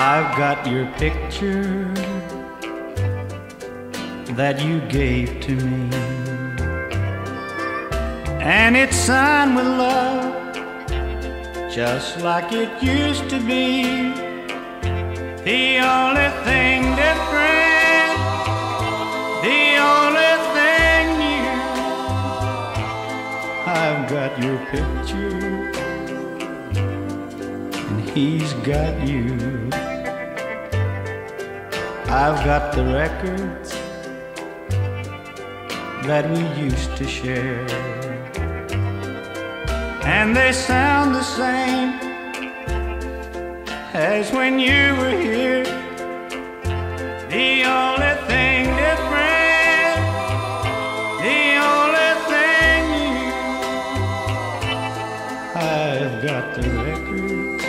I've got your picture that you gave to me. And it's signed with love, just like it used to be. The only thing different, the only thing new. I've got your picture, and he's got you. I've got the records that we used to share. And they sound the same as when you were here. The only thing different, the only thing new. I've got the records,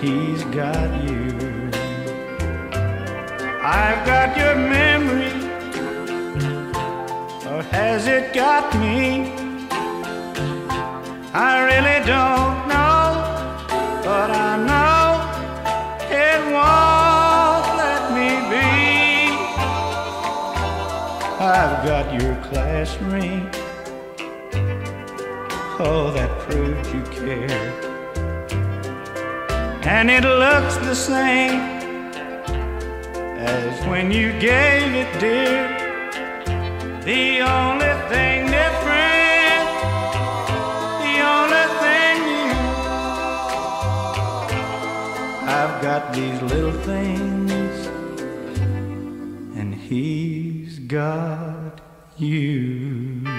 he's got you. I've got your memory or has it got me? I really don't know, but I know it won't let me be. I've got your class ring, oh, that proves you care. And it looks the same as when you gave it, dear. The only thing different, the only thing new. I've got these little things, and he's got you.